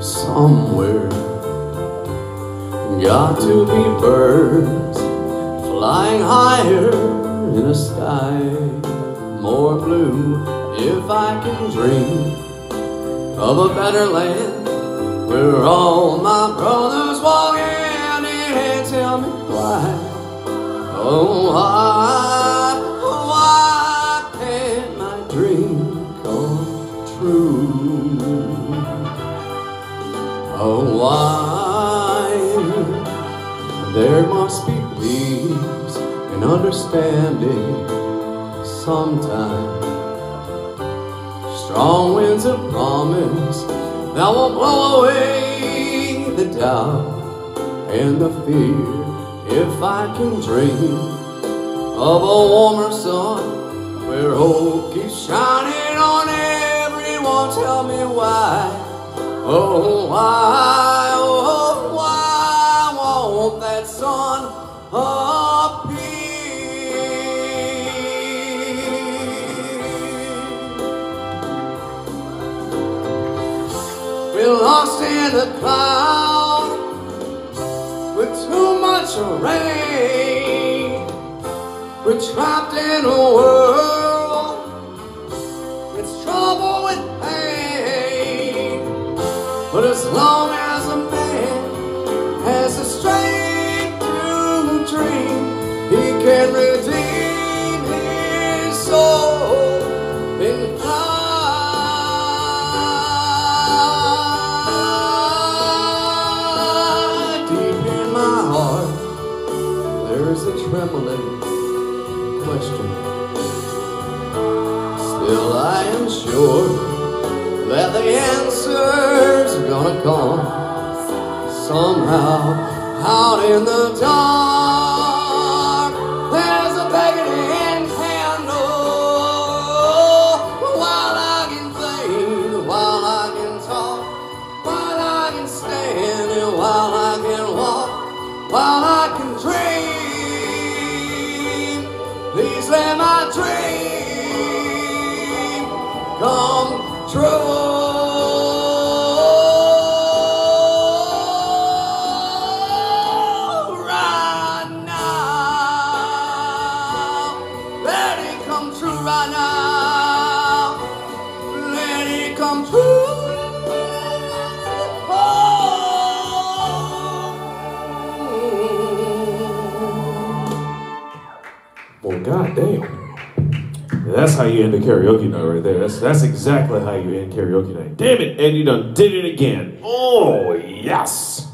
somewhere. Got to be birds flying higher in a sky more blue. If I can dream of a better land where all my brothers walk hand in hand, tell me why. Oh, why, why can't my dream come true? Oh, why? There must be peace and understanding sometime. Strong winds of promise that will blow away the doubt and the fear. If I can dream of a warmer sun where hope keeps shining on everyone, Oh, why, oh, why won't that sun appear? We're lost in the cloud with too much rain. We're trapped in a world But as long as a man has a strength to dream, he can redeem his soul and fly. Deep in my heart, there's a trembling question. Still, I am sure that the answers are somehow out in the dark. There's a begging candle while I can think, while I can talk, while I can stand, and while I can walk, while I can dream. Please let my dream come true goddamn. That's how you end a karaoke night right there. That's that's exactly how you end karaoke night. Damn it, and you done did it again. Oh yes.